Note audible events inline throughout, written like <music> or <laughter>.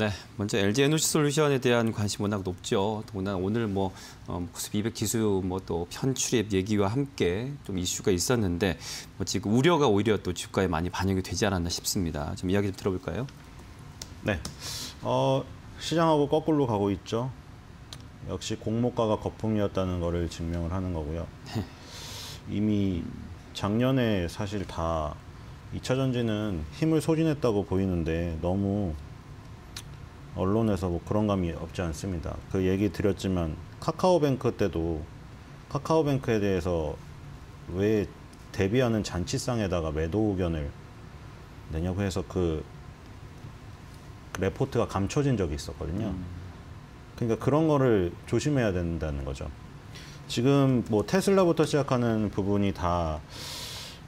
네, 먼저 LG 에너지 솔루션에 대한 관심 워낙 높죠. 더구나 오늘 뭐 어, 200 기수 뭐 또 편출입 얘기와 함께 좀 이슈가 있었는데 뭐 지금 우려가 오히려 또 주가에 많이 반영이 되지 않았나 싶습니다. 좀 이야기 좀 들어볼까요? 네, 어, 시장하고 거꾸로 가고 있죠. 역시 공모가가 거품이었다는 것을 증명을 하는 거고요. 이미 작년에 사실 다 2차 전지는 힘을 소진했다고 보이는데 너무 언론에서 뭐 그런 감이 없지 않습니다. 그 얘기 드렸지만 카카오뱅크 때도 카카오뱅크에 대해서 왜 대비하는 잔치상에다가 매도 의견을 내냐고 해서 그 레포트가 감춰진 적이 있었거든요. 그러니까 그런 거를 조심해야 된다는 거죠. 지금 뭐 테슬라부터 시작하는 부분이 다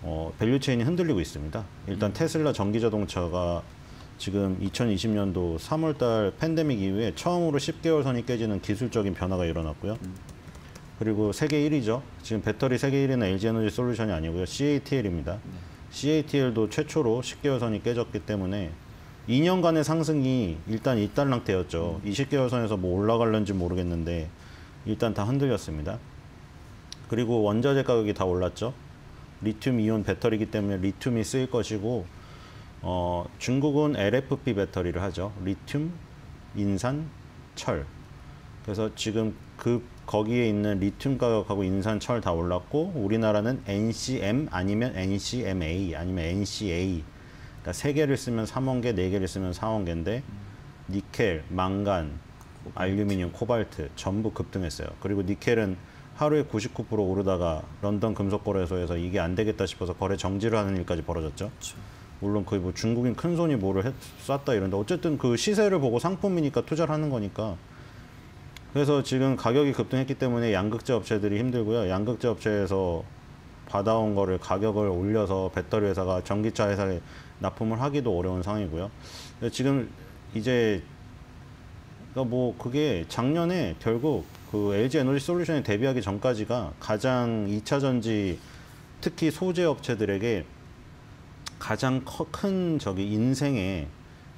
어, value chain이 흔들리고 있습니다. 일단 테슬라 전기 자동차가 지금 2020년도 3월달 팬데믹 이후에 처음으로 10개월 선이 깨지는 기술적인 변화가 일어났고요. 그리고 세계 1위죠. 지금 배터리 세계 1위는 LG에너지 솔루션이 아니고요. CATL입니다. CATL도 최초로 10개월 선이 깨졌기 때문에 2년간의 상승이 일단 일단락되었죠. 20개월 선에서 뭐 올라갈는지 모르겠는데 일단 다 흔들렸습니다. 그리고 원자재 가격이 다 올랐죠. 리튬 이온 배터리이기 때문에 리튬이 쓰일 것이고 어, 중국은 LFP 배터리를 하죠. 리튬, 인산, 철. 그래서 지금 그 거기에 있는 리튬 가격하고 인산, 철 다 올랐고 우리나라는 NCM 아니면 NCMA 아니면 NCA 그러니까 세 개를 쓰면 3원 개, 네 개를 쓰면 4원 개인데 니켈, 망간, 알루미늄, 코발트 전부 급등했어요. 그리고 니켈은 하루에 99% 오르다가 런던 금속거래소에서 이게 안 되겠다 싶어서 거래 정지를 하는 일까지 벌어졌죠. 그렇죠. 물론 거의 뭐 중국인 큰 손이 뭐를 했, 쐈다 이런데 어쨌든 그 시세를 보고 상품이니까 투자를 하는 거니까 그래서 지금 가격이 급등했기 때문에 양극재 업체들이 힘들고요. 양극재 업체에서 받아온 거를 가격을 올려서 배터리 회사가 전기차 회사에 납품을 하기도 어려운 상황이고요. 지금 이제 그러니까 뭐 그게 작년에 결국 그 LG 에너지 솔루션에 대비하기 전까지가 가장 2차 전지 특히 소재 업체들에게 가장 커, 큰 저기 인생에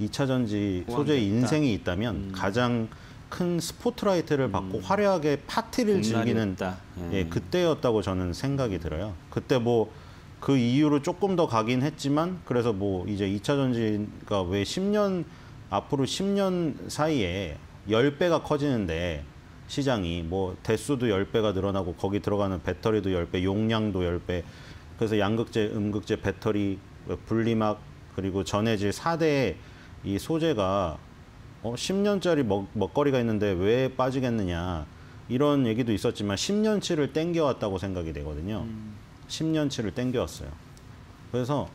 2차 전지 소재 인생이 있다면 음. 가장 큰 스포트라이트를 받고 음. 화려하게 파티를 즐기는 예. 예, 그때였다고 저는 생각이 들어요. 그때 뭐 그 이유로 조금 더 가긴 했지만 그래서 뭐 이제 2차 전지가 왜 10년 앞으로 10년 사이에 10배가 커지는데 시장이 뭐 대수도 10배가 늘어나고 거기 들어가는 배터리도 10배, 용량도 10배. 그래서 양극재, 음극재, 배터리, 분리막 그리고 전해질 4대 이 소재가 어, 10년짜리 먹, 먹거리가 있는데 왜 빠지겠느냐 이런 얘기도 있었지만 10년치를 땡겨왔다고 생각이 되거든요. 음. 10년치를 땡겨왔어요. 그래서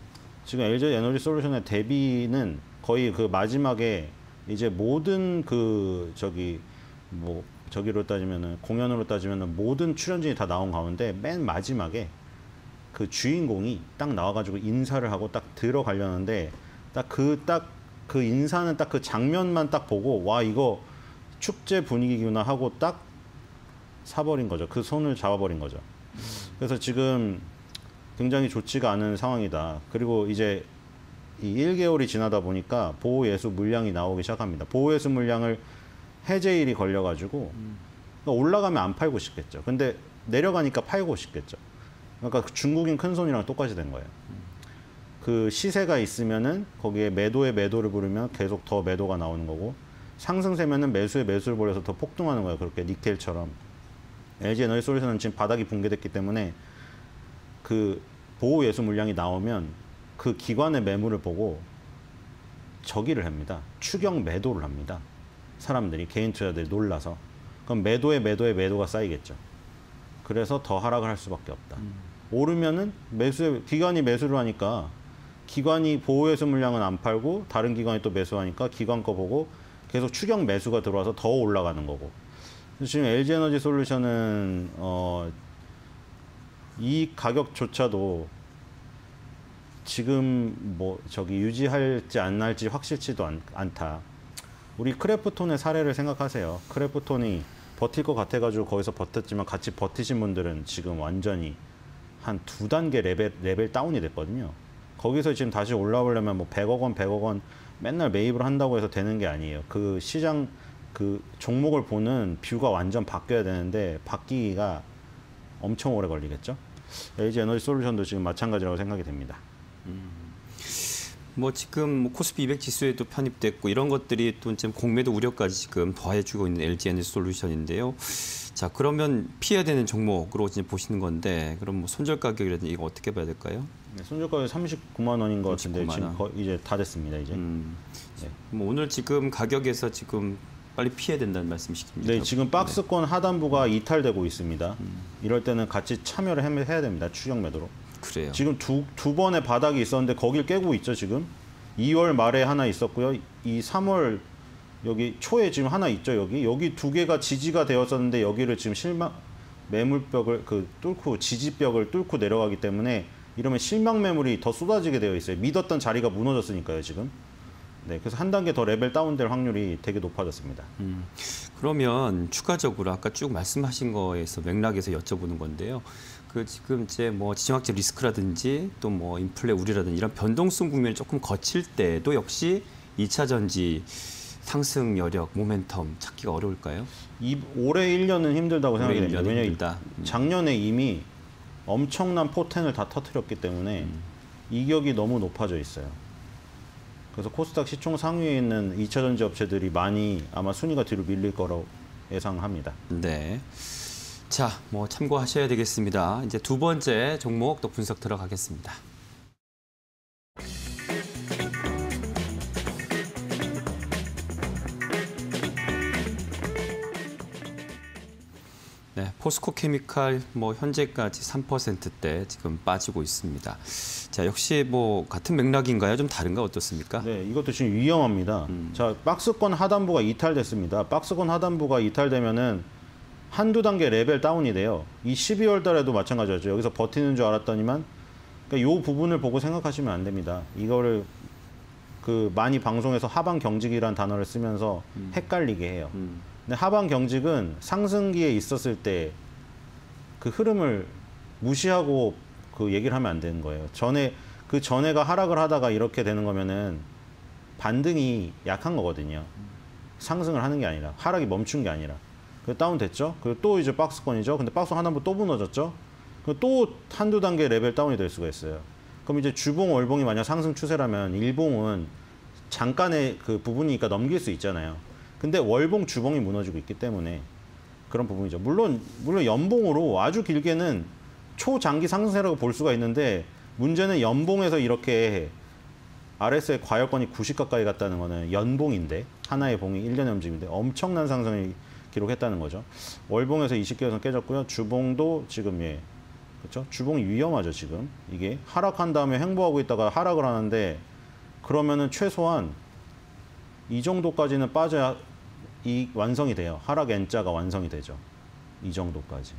지금 LG 에너지 솔루션의 대비는 거의 그 마지막에 이제 모든 그 저기 뭐 저기로 따지면은 공연으로 따지면은 모든 출연진이 다 나온 가운데 맨 마지막에 그 주인공이 딱 나와가지고 인사를 하고 딱 들어가려는데 딱 그 딱 그 인사는 딱 그 장면만 딱 보고 와 이거 축제 분위기구나 하고 딱 사버린 거죠. 그 손을 잡아버린 거죠. 그래서 지금 굉장히 좋지가 않은 상황이다. 그리고 이제 이 1개월이 지나다 보니까 보호예수 물량이 나오기 시작합니다. 보호예수 물량을 해제일이 걸려가지고 그러니까 올라가면 안 팔고 싶겠죠. 근데 내려가니까 팔고 싶겠죠. 그러니까 그 중국인 큰 손이랑 똑같이 된 거예요. 그 시세가 있으면은 거기에 매도에 매도를 부르면 계속 더 매도가 나오는 거고 상승세면은 매수에 매수를 벌여서 더 폭등하는 거예요. 그렇게 니켈처럼. LG 에너지 솔루션은 지금 바닥이 붕괴됐기 때문에 그 보호 예수 물량이 나오면 그 기관의 매물을 보고 저기를 합니다. 추경 매도를 합니다. 사람들이 개인 투자들이 놀라서 그럼 매도에 매도에 매도가 쌓이겠죠. 그래서 더 하락을 할 수밖에 없다. 음. 오르면은 매수에 기관이 매수를 하니까 기관이 보호예수 물량은 안 팔고 다른 기관이 또 매수하니까 기관 거 보고 계속 추격 매수가 들어와서 더 올라가는 거고. 지금 LG 에너지 솔루션은 어, 이 가격조차도 지금 뭐 저기 유지할지 안 할지 확실치도 않, 않다. 우리 크래프톤의 사례를 생각하세요. 크래프톤이 버틸 것 같아가지고 거기서 버텼지만 같이 버티신 분들은 지금 완전히 한 두 단계 레벨, 레벨 다운이 됐거든요. 거기서 지금 다시 올라오려면 뭐 100억 원, 100억 원 맨날 매입을 한다고 해서 되는 게 아니에요. 그 시장 그 종목을 보는 view가 완전 바뀌어야 되는데 바뀌기가 엄청 오래 걸리겠죠. LG 에너지 솔루션도 지금 마찬가지라고 생각이 됩니다. 뭐 지금 뭐 코스피 200 지수에 도 편입됐고 이런 것들이 또 지금 공매도 우려까지 지금 더해주고 있는 LG 에너지 솔루션인데요. 자 그러면 피해야 되는 종목으로 이제 보시는 건데 그럼 뭐 손절 가격이라든지 이거 어떻게 봐야 될까요? 네, 손절 가격 39만 원인 것 같은데 39만 지금 원. 거, 이제 다 됐습니다. 이제. 음, 네. 뭐 오늘 지금 가격에서 지금 빨리 피해야 된다는 말씀이십니까? 네, 지금 박스권 하단부가 이탈되고 있습니다. 음. 이럴 때는 같이 참여를 해- 해야 됩니다. 추격 매도로. 그래요. 지금 두, 두 번의 바닥이 있었는데 거길 깨고 있죠, 지금. 2월 말에 하나 있었고요. 이 3월 여기 초에 지금 하나 있죠, 여기. 여기 두 개가 지지가 되었었는데 여기를 지금 실망 매물벽을 그 뚫고 지지벽을 뚫고 내려가기 때문에 이러면 실망 매물이 더 쏟아지게 되어 있어요. 믿었던 자리가 무너졌으니까요, 지금. 네, 그래서 한 단계 더 레벨 다운될 확률이 되게 높아졌습니다. 그러면 추가적으로 아까 쭉 말씀하신 거에서 맥락에서 여쭤보는 건데요. 그 지금 이제 뭐 지정학적 리스크라든지 또 뭐 인플레 우려라든지 이런 변동성 국면이 조금 거칠 때도 역시 2차 전지 상승 여력, 모멘텀 찾기가 어려울까요? 이 올해 1년은 힘들다고 올해 생각이 됩니다. 1년은 왜냐하면 힘들다. 음. 작년에 이미 엄청난 포텐을 다 터뜨렸기 때문에 음. 이격이 너무 높아져 있어요. 그래서 코스닥 시총 상위에 있는 2차 전지 업체들이 많이 아마 순위가 뒤로 밀릴 거라고 예상합니다. 네. 자, 뭐 참고하셔야 되겠습니다. 이제 두 번째 종목 또 분석 들어가겠습니다. 포스코 케미칼 뭐 현재까지 3%대 지금 빠지고 있습니다. 자, 역시 뭐 같은 맥락인가요? 좀 다른가 어떻습니까? 네, 이것도 지금 위험합니다. 음. 자, 박스권 하단부가 이탈됐습니다. 박스권 하단부가 이탈되면은 한두 단계 레벨 다운이 돼요. 이 12월 달에도 마찬가지였죠. 여기서 버티는 줄 알았더니만 그러니까 요 부분을 보고 생각하시면 안 됩니다. 이거를 그 많이 방송에서 하방 경직이라는 단어를 쓰면서 헷갈리게 해요. 음, 하방 경직은 상승기에 있었을 때 그 흐름을 무시하고 그 얘기를 하면 안 되는 거예요. 전에 그 전에가 하락을 하다가 이렇게 되는 거면은 반등이 약한 거거든요. 상승을 하는 게 아니라 하락이 멈춘 게 아니라. 그 다운 됐죠. 그리고 또 이제 박스권이죠. 근데 박스 하단부 또 무너졌죠. 그또 한두 단계 레벨 다운이 될 수가 있어요. 그럼 이제 주봉 월봉이 만약 상승 추세라면 일봉은 잠깐의 그 부분이니까 넘길 수 있잖아요. 근데 월봉 주봉이 무너지고 있기 때문에 그런 부분이죠. 물론 물론 연봉으로 아주 길게는 초장기 상승세라고 볼 수가 있는데 문제는 연봉에서 이렇게 RS의 과열권이 90 가까이 갔다는 거는 연봉인데 하나의 봉이 1년의 움직임인데 엄청난 상승을 기록했다는 거죠. 월봉에서 20개선 깨졌고요. 주봉도 지금 예. 그렇죠? 주봉이 위험하죠, 지금. 이게 하락한 다음에 행보하고 있다가 하락을 하는데 그러면은 최소한 이 정도까지는 빠져야 이 완성이 돼요. 하락 N자가 완성이 되죠. 이 정도까지.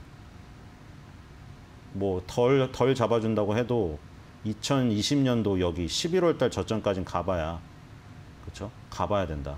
뭐 덜 덜 잡아준다고 해도 2020년도 여기 11월 달 저점까지는 가봐야 그렇죠? 가봐야 된다.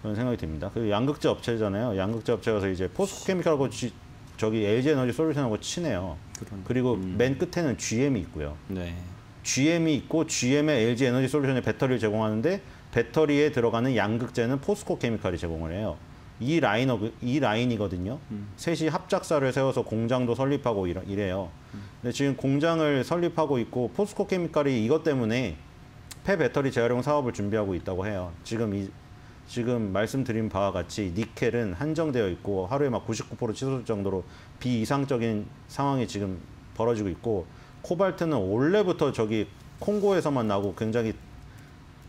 그런 생각이 듭니다. 그 양극재 업체잖아요. 양극재 업체가서 이제 포스코케미칼하고 지- 저기 LG 에너지 솔루션하고 친해요. 그런. 그리고 맨 끝에는 GM이 있고요. 네. GM이 있고 GM의 LG 에너지 솔루션의 배터리를 제공하는데 배터리에 들어가는 양극재는 포스코 케미칼이 제공을 해요. 이 라인어 이 라인이거든요. 셋이 합작사를 세워서 공장도 설립하고 이래요. 근데 지금 공장을 설립하고 있고 포스코 케미칼이 이것 때문에 폐 배터리 재활용 사업을 준비하고 있다고 해요. 지금 이 지금 말씀드린 바와 같이 니켈은 한정되어 있고 하루에 막 99% 치솟을 정도로 비이상적인 상황이 지금 벌어지고 있고 코발트는 원래부터 저기 콩고에서만 나고 굉장히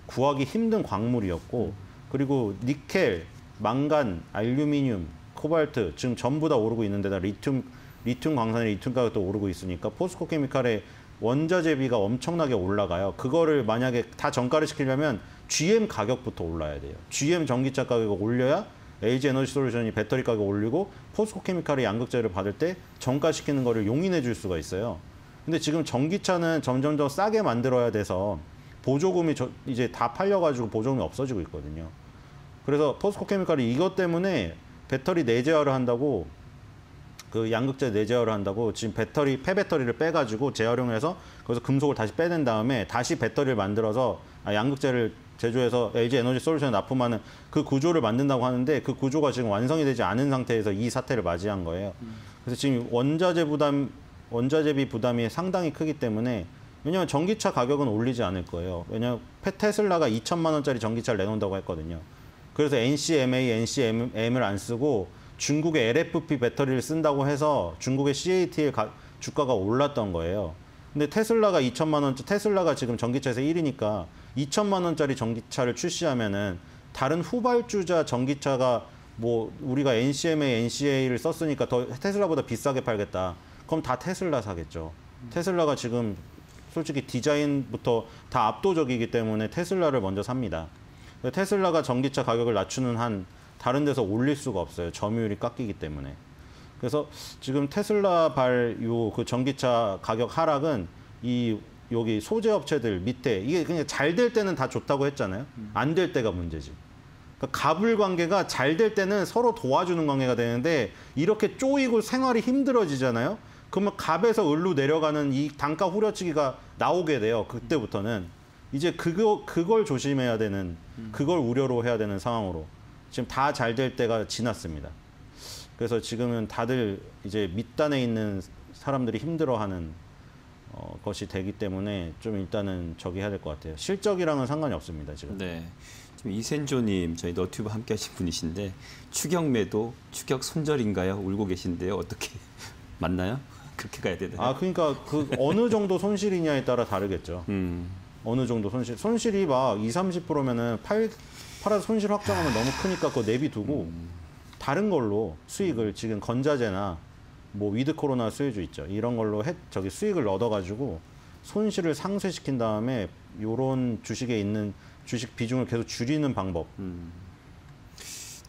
구하기 힘든 광물이었고 그리고 니켈, 망간, 알루미늄, 코발트 지금 전부 다 오르고 있는데다 리튬 리튬 광산의 리튬 가격도 오르고 있으니까 포스코 케미칼의 원자재비가 엄청나게 올라가요. 그거를 만약에 다 전가를 시키려면 GM 가격부터 올라야 돼요. GM 전기차 가격을 올려야 LG 에너지 솔루션이 배터리 가격 올리고 포스코 케미칼이 양극재를 받을 때 정가시키는 거를 용인해 줄 수가 있어요. 근데 지금 전기차는 점점 더 싸게 만들어야 돼서 보조금이 저- 이제 다 팔려가지고 보조금이 없어지고 있거든요. 그래서 포스코 케미칼이 이것 때문에 배터리 내재화를 한다고 그 양극재 내재화를 한다고 지금 배터리 폐배터리를 빼가지고 재활용해서 거기서 금속을 다시 빼낸 다음에 다시 배터리를 만들어서 아, 양극재를 제조해서 LG 에너지 솔루션에 납품하는 그 구조를 만든다고 하는데 그 구조가 지금 완성이 되지 않은 상태에서 이 사태를 맞이한 거예요. 그래서 지금 원자재 부담, 원자재비 부담이 상당히 크기 때문에 왜냐하면 전기차 가격은 올리지 않을 거예요. 왜냐하면 페- 테슬라가 2천만 원짜리 전기차를 내놓는다고 했거든요. 그래서 NCMA, NCM을 안 쓰고 중국의 LFP 배터리를 쓴다고 해서 중국의 CATL 가, 주가가 올랐던 거예요. 근데 테슬라가 2천만 원, 테슬라가 지금 전기차에서 1위니까 2천만 원짜리 전기차를 출시하면은 다른 후발주자 전기차가 뭐 우리가 NCMA, NCA를 썼으니까 더 테슬라보다 비싸게 팔겠다. 그럼 다 테슬라 사겠죠. 테슬라가 지금 솔직히 디자인부터 다 압도적이기 때문에 테슬라를 먼저 삽니다. 테슬라가 전기차 가격을 낮추는 한 다른 데서 올릴 수가 없어요. 점유율이 깎이기 때문에. 그래서 지금 테슬라 발 요 그 전기차 가격 하락은 이 여기 소재 업체들 밑에 이게 그냥 잘 될 때는 다 좋다고 했잖아요. 안 될 때가 문제지. 그러니까 갑을 관계가 잘 될 때는 서로 도와주는 관계가 되는데 이렇게 쪼이고 생활이 힘들어지잖아요. 그러면 갑에서 을로 내려가는 이 단가 후려치기가 나오게 돼요. 그때부터는 이제 그거 그걸 조심해야 되는 그걸 우려로 해야 되는 상황으로 지금 다 잘 될 때가 지났습니다. 그래서 지금은 다들 이제 밑단에 있는 사람들이 힘들어하는 어, 것이 되기 때문에 좀 일단은 저기 해야 될 것 같아요. 실적이랑은 상관이 없습니다 지금. 네. 이센조님 저희 너튜브 함께 하신 분이신데 추격 매도, 추격 손절인가요? 울고 계신데요. 어떻게 <laughs> 맞나요? 그렇게 가야 되나요? 아 그러니까 그 어느 정도 손실이냐에 따라 다르겠죠. 음. 어느 정도 손실 손실이 막 2, 30%면은 팔 팔아서 손실 확정하면 너무 크니까 그거 내비두고 다른 걸로 수익을 지금 건자재나 뭐 with 코로나 수혜주 있죠. 이런 걸로 해, 저기 수익을 얻어 가지고 손실을 상쇄시킨 다음에 요런 주식에 있는 주식 비중을 계속 줄이는 방법.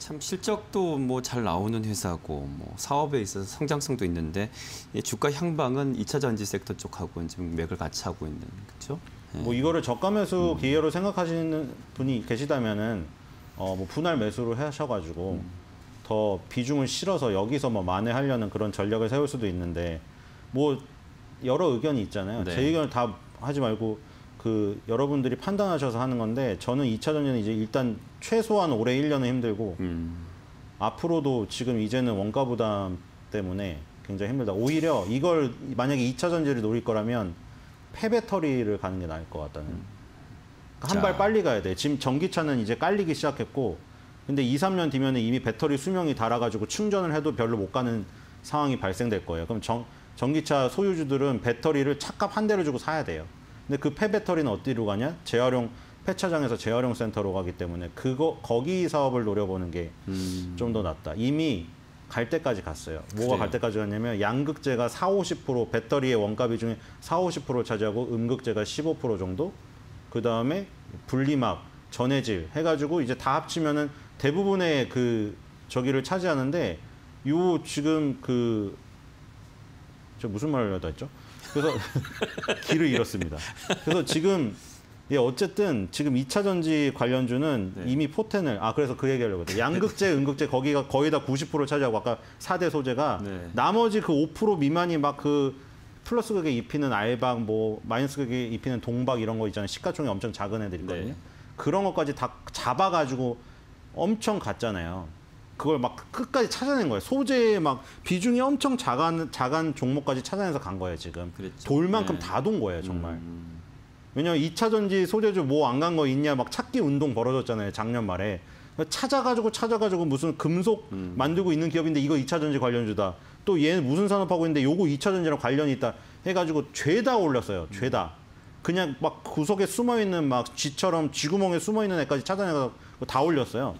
참 실적도 뭐 잘 나오는 회사고 뭐 사업에 있어서 성장성도 있는데 이 주가 향방은 2차 전지 섹터 쪽하고는 지금 맥을 같이 하고 있는 그렇죠? 뭐 이거를 저가 매수 기회로 생각하시는 분이 계시다면은 어 뭐 분할 매수를 하셔가지고 더 비중을 실어서 여기서 뭐 만회하려는 그런 전략을 세울 수도 있는데 뭐 여러 의견이 있잖아요. 네. 제 의견을 다 하지 말고 그 여러분들이 판단하셔서 하는 건데 저는 2차 전지는 이제 일단 최소한 올해 1년은 힘들고 음. 앞으로도 지금 이제는 원가 부담 때문에 굉장히 힘들다. 오히려 이걸 만약에 2차 전지를 노릴 거라면 폐배터리를 가는 게 나을 것 같다는. 한발 자. 빨리 가야 돼. 지금 전기차는 이제 깔리기 시작했고, 근데 2, 3년 뒤면 이미 배터리 수명이 닳아가지고 충전을 해도 별로 못 가는 상황이 발생될 거예요. 그럼 전, 전기차 소유주들은 배터리를 차값 한 대를 주고 사야 돼요. 근데 그 폐배터리는 어디로 가냐? 재활용 폐차장에서 재활용 센터로 가기 때문에 그거 거기 사업을 노려보는 게 좀더 낫다. 이미 갈 때까지 갔어요. 뭐가 그래요. 갈 때까지 갔냐면 양극재가 4, 50% 배터리의 원가 비중의 4, 50%를 차지하고 음극재가 15% 정도. 그 다음에 분리막, 전해질 해가지고 이제 다 합치면은 대부분의 그 저기를 차지하는데 요 지금 그 저 무슨 말을 하다 했죠? 그래서 <laughs> 길을 잃었습니다. 그래서 지금 예, 어쨌든 지금 2차 전지 관련주는 네. 이미 포텐을 아 그래서 그 얘기하려고 했어요. 양극재, 음극재 거기가 거의 다 90%를 차지하고 아까 4대 소재가 네. 나머지 그 5% 미만이 막 그 플러스 극에 입히는 알박 뭐 마이너스 극에 입히는 동박 이런 거 있잖아요. 시가총이 엄청 작은 애들 있거든요. 네. 그런 것까지 다 잡아 가지고 엄청 갔잖아요. 그걸 막 끝까지 찾아낸 거예요. 소재의 막 비중이 엄청 작은 작은 종목까지 찾아내서 간 거예요 지금. 그랬죠. 돌 만큼 네. 다돈 거예요 정말. 음. 왜냐면 2차 전지 소재주 뭐 안 간 거 있냐 막 찾기 운동 벌어졌잖아요 작년 말에 찾아가지고 찾아가지고 무슨 금속 음. 만들고 있는 기업인데 이거 2차 전지 관련주다 또 얘는 무슨 산업하고 있는데 요거 2차 전지랑 관련이 있다 해가지고 죄다 올렸어요 죄다 그냥 막 구석에 숨어 있는 막 쥐처럼 쥐구멍에 숨어 있는 애까지 찾아내서 다 올렸어요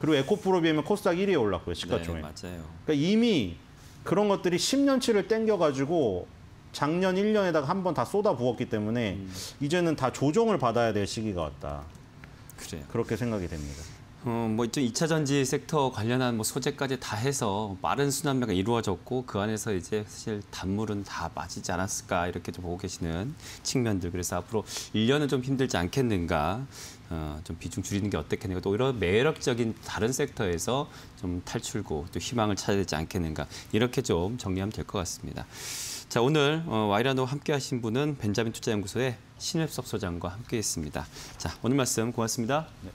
그리고 에코프로비엠은 코스닥 1위에 올랐고요 시가총에 네, 맞아요. 그러니까 이미 그런 것들이 10년치를 땡겨가지고 작년 1년에다가 한 번 다 쏟아 부었기 때문에 음. 이제는 다 조정을 받아야 될 시기가 왔다. 그래요. 그렇게 생각이 됩니다. 어, 뭐 이제 2차 전지 섹터 관련한 뭐 소재까지 다 해서 빠른 순환매가 이루어졌고 그 안에서 이제 사실 단물은 다 빠지지 않았을까 이렇게 좀 보고 계시는 측면들 그래서 앞으로 1년은 좀 힘들지 않겠는가 어, 좀 비중 줄이는 게 어떻겠는가 또 이런 매력적인 다른 섹터에서 좀 탈출구 또 희망을 찾아야 되지 않겠는가 이렇게 좀 정리하면 될 것 같습니다. 자 오늘 어, 와이라노 함께하신 분은 벤자민 투자연구소의 신일섭 소장과 함께했습니다. 자 오늘 말씀 고맙습니다. 네,